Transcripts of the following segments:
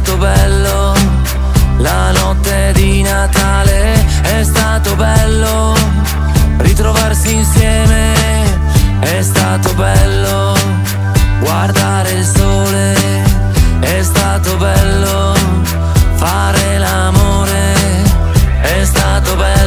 stato bello. La notte di Natale, è stato bello. Ritrovarsi insieme, è stato bello. Guardare il sole, è stato bello. Fare l'amore, è stato bello.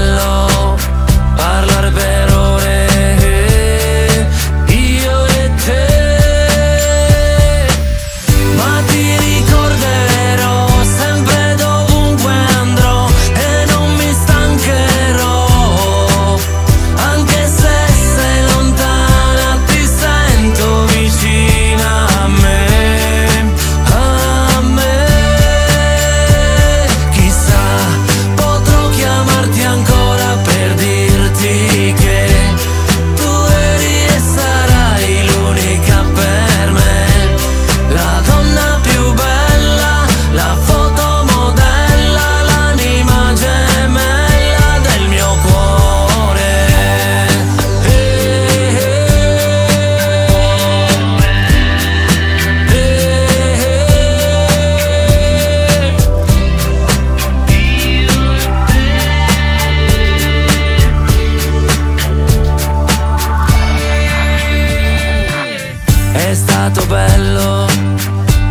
stato bello,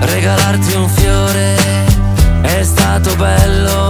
regalarti un fiore è stato bello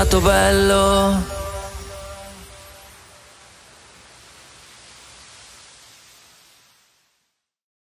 stato bello.